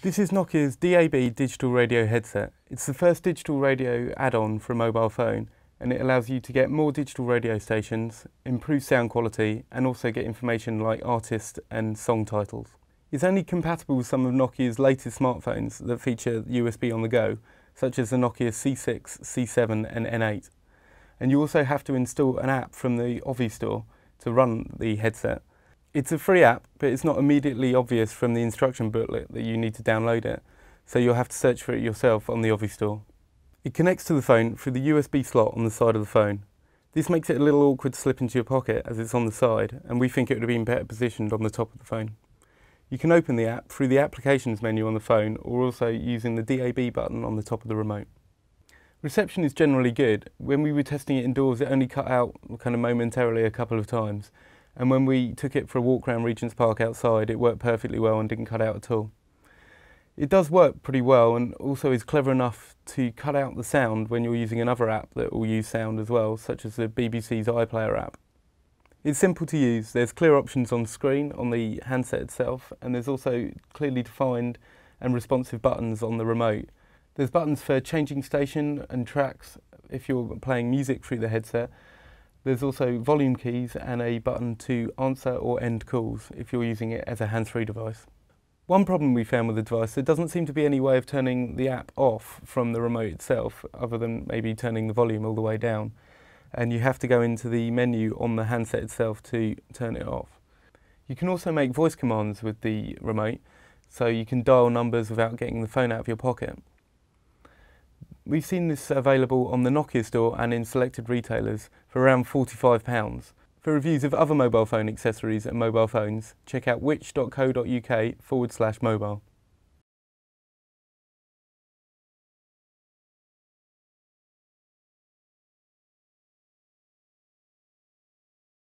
This is Nokia's DAB digital radio headset. It's the first digital radio add-on for a mobile phone and it allows you to get more digital radio stations, improve sound quality and also get information like artist and song titles. It's only compatible with some of Nokia's latest smartphones that feature USB on the go, such as the Nokia C6, C7 and N8. And you also have to install an app from the Ovi store to run the headset. It's a free app, but it's not immediately obvious from the instruction booklet that you need to download it, so you'll have to search for it yourself on the Ovi store. It connects to the phone through the USB slot on the side of the phone. This makes it a little awkward to slip into your pocket as it's on the side, and we think it would have been better positioned on the top of the phone. You can open the app through the Applications menu on the phone or also using the DAB button on the top of the remote. Reception is generally good. When we were testing it indoors, it only cut out kind of momentarily a couple of times. And when we took it for a walk around Regent's Park outside, it worked perfectly well and didn't cut out at all. It does work pretty well and also is clever enough to cut out the sound when you're using another app that will use sound as well, such as the BBC's iPlayer app. It's simple to use. There's clear options on screen on the handset itself and there's also clearly defined and responsive buttons on the remote there's buttons for changing station and tracks if you're playing music through the headset. There's also volume keys and a button to answer or end calls if you're using it as a hands-free device. One problem we found with the device, there doesn't seem to be any way of turning the app off from the remote itself, other than maybe turning the volume all the way down. And you have to go into the menu on the handset itself to turn it off. You can also make voice commands with the remote, so you can dial numbers without getting the phone out of your pocket. We've seen this available on the Nokia store and in selected retailers for around £45. For reviews of other mobile phone accessories and mobile phones, check out which.co.uk forward slash mobile.